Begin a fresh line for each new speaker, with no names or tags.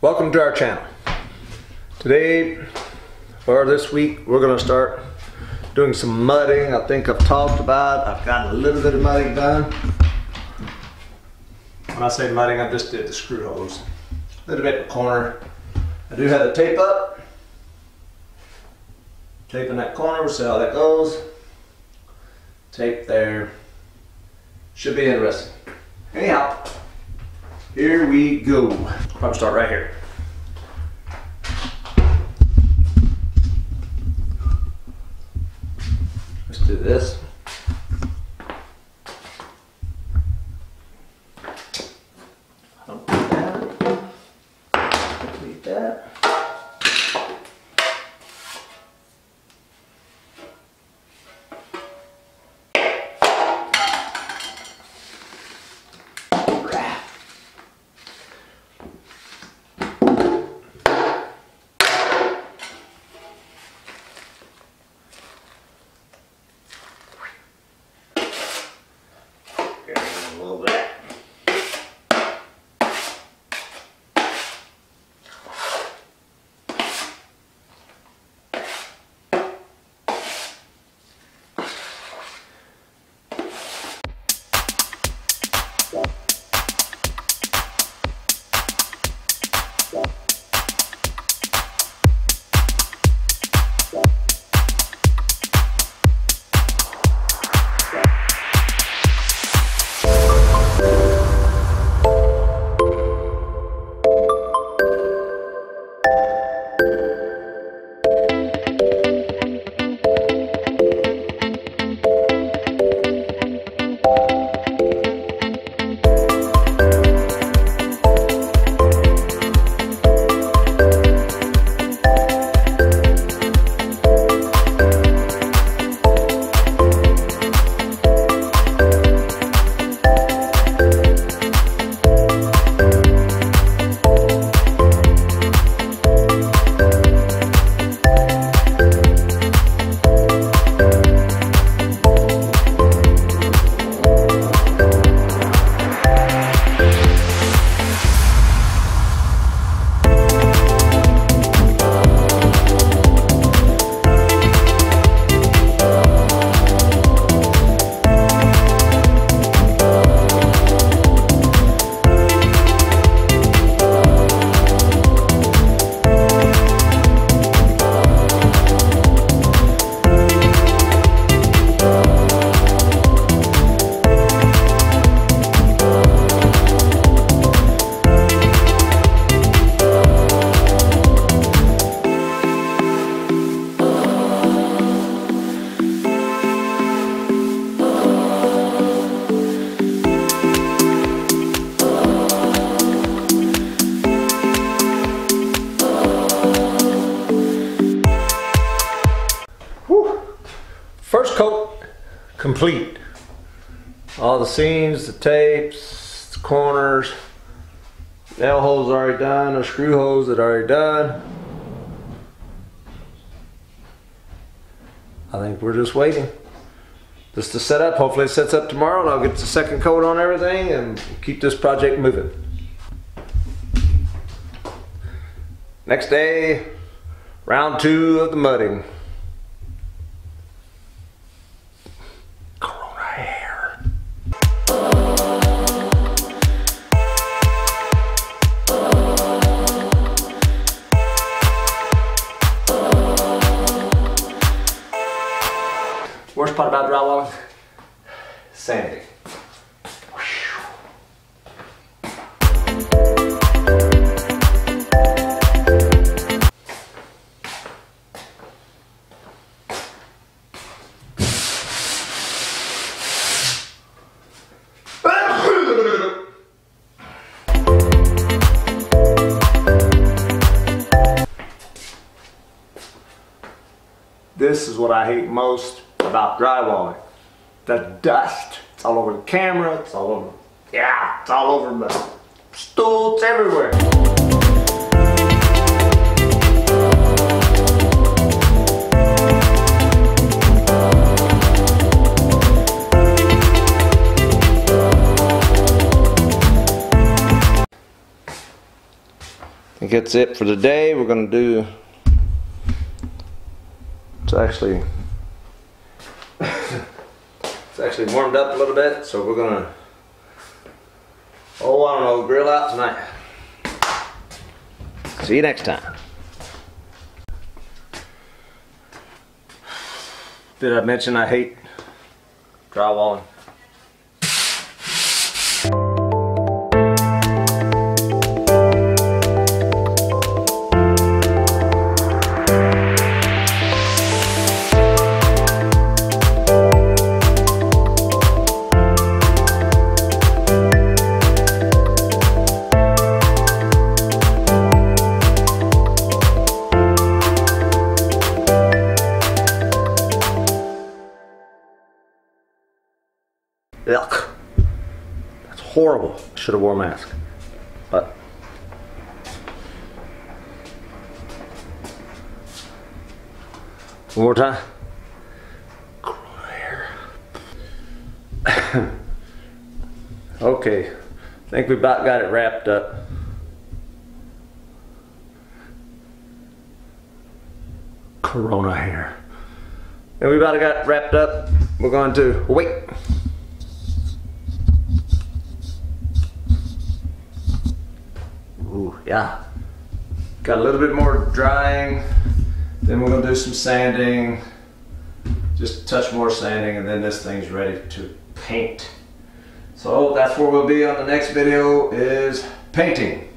Welcome to our channel. Today, or this week, we're gonna start doing some mudding. I think I've talked about, I've got a little bit of mudding done. When I say mudding, I just did the screw holes. A little bit in the corner. I do have the tape up. Tape in that corner, we'll see how that goes. Tape there. Should be interesting. Anyhow, here we go. Probably start right here. Let's do this. Complete. All the seams, the tapes, the corners, nail holes already done, the screw holes that are already done. I think we're just waiting. Just to set up. Hopefully it sets up tomorrow and I'll get the second coat on everything and keep this project moving. Next day, round two of the mudding. Worst part about drywalling? Sanding. This is what I hate most about drywalling. The dust. It's all over the camera, it's all over, yeah, it's all over the stool, it's everywhere. I think that's it for today. We're gonna do. It's actually. It's actually warmed up a little bit, so we're gonna. Oh, I don't know, grill out tonight. See you next time. Did I mention I hate drywalling? Yuck. That's horrible. Should have wore a mask. But one more time. okay. I think we about got it wrapped up. Corona hair. And we about got wrapped up. We're going to wait. Yeah. Got a little bit more drying. Then we're gonna do some sanding. Just touch more sanding and then this thing's ready to paint. So that's where we'll be on the next video is painting.